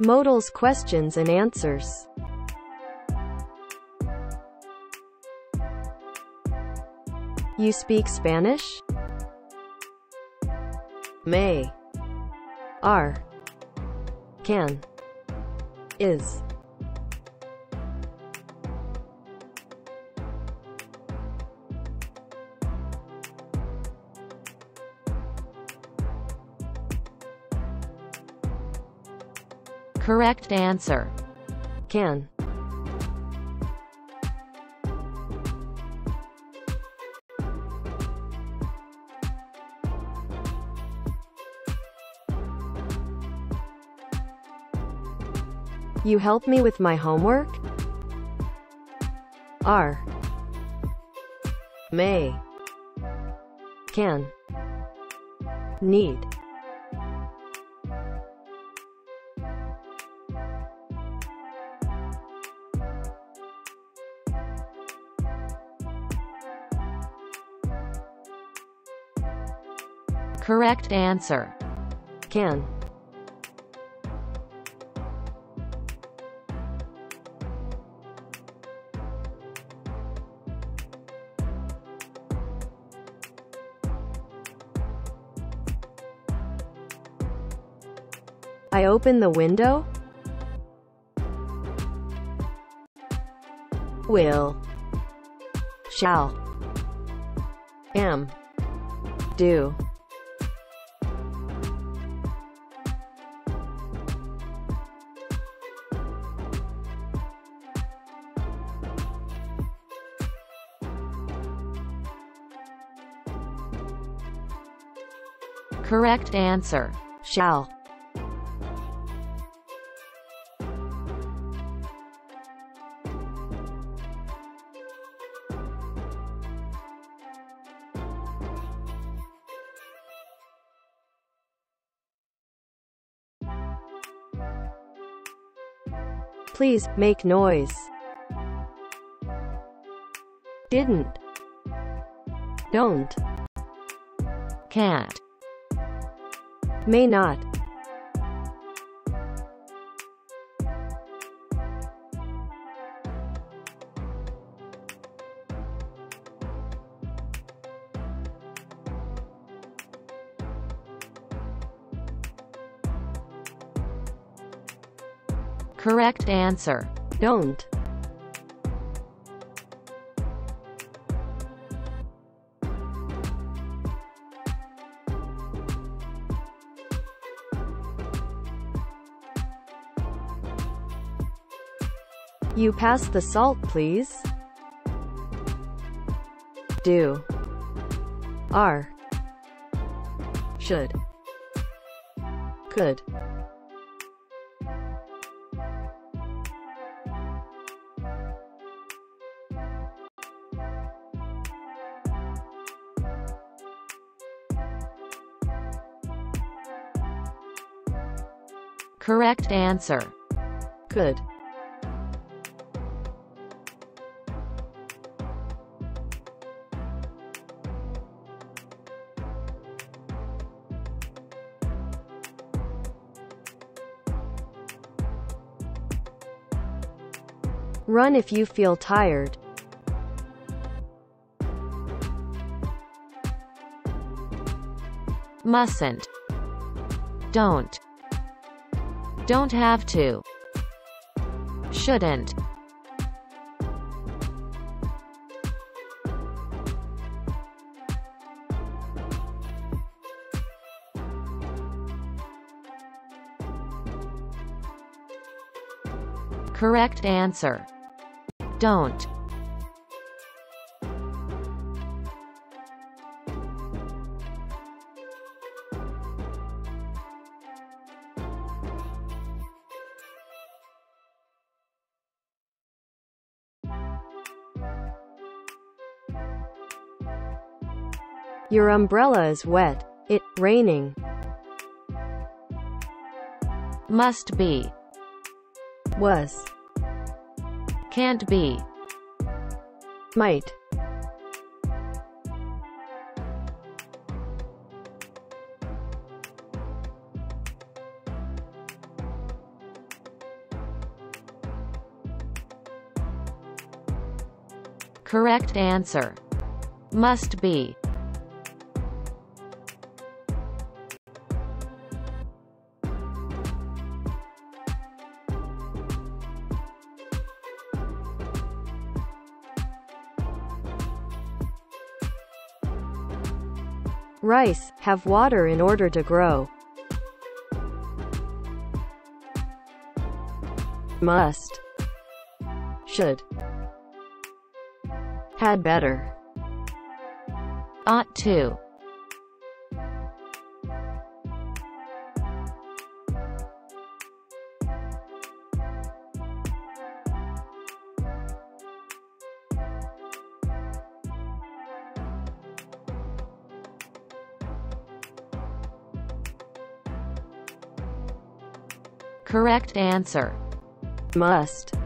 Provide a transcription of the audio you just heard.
Modals questions and answers. You speak Spanish? May. Are. Can. Is. Correct answer. Can. You help me with my homework? Are. May. Can. Need. Correct answer. Can. I open the window? Will. Shall. Am. Do. Correct answer. Shall. Please, make noise. Didn't. Don't. Can't. May not. Correct answer. Don't. You pass the salt, please. Do. Are. Should. Could. Correct answer. Could. Run if you feel tired. Mustn't. Don't. Don't have to. Shouldn't. Correct answer. Don't. Your umbrella is wet. It raining. Must be. Was. Can't be. Might. Correct answer. Must be. Rice, have water in order to grow. Must. Should. Had better. Ought to. Correct answer. Must.